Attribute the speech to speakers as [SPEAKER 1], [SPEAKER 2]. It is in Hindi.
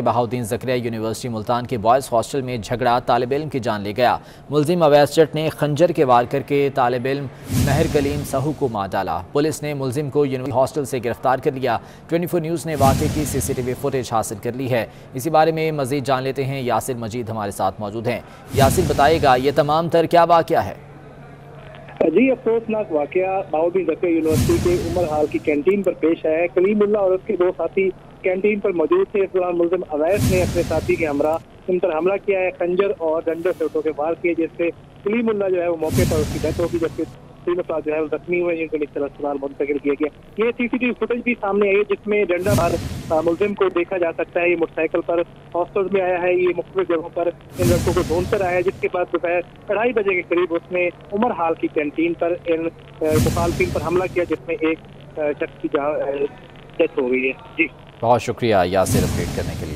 [SPEAKER 1] बहाउद्दीन जकरिया यूनिवर्सिटी मुल्तान के बॉयज़ हॉस्टल में झगड़ा, तालब इल्म की जान ले गया। मुलजिम अवैस जट ने खंजर के वार करके तालब इल्म, महर कलीम सहू को मार डाला। पुलिस ने मुलजिम को यूनिवर्सिटी हॉस्टल से गिरफ़्तार कर लिया। 24 न्यूज़ ने वाक़े की सीसीटीवी फुटेज हासिल कर ली है। इसी बारे में मजीद जान लेते हैं। यासिर मजीद हमारे साथ मौजूद हैं। यासिर बताएगा ये तमाम तर क्या वाक़ है?
[SPEAKER 2] जी, अफसोसनाक वाक़ बहाउद्दीन जकरिया यूनिवर्सिटी के उमर हाल की कैंटीन पर पेश है। कलीमुल्ला और उसके दो साथी कैंटीन पर मौजूद थे। इस दौरान मुलजिम अवैस ने अपने साथी के हमरा उन पर हमला किया है। खंजर और डंडे से उठो के वार किए, जिससे कलीमुल्ला जो है वो मौके पर उसकी डेथ होगी जबकि तीन अफराद जो है वो जख्मी हुए, जिनको निश्चल अस्पताल मुंतकिल किया गया। ये सीसीटीवी फुटेज भी सामने आई है, जिसमें डंडा मार मुलजिम को देखा जा सकता है। ये मोटरसाइकिल पर हॉस्टल में आया है। ये मुख्तलिफ़ जगहों पर इन लड़कों को ढूंढ कर आया है, जिसके बाद दोपहर अढ़ाई बजे के करीब उसने उमर हाल की कैंटीन पर इन मुखालफिन पर हमला किया, जिसमें एक शख्स की डेथ हो गई है। जी।
[SPEAKER 1] बहुत शुक्रिया यासिर अपडेट करने के लिए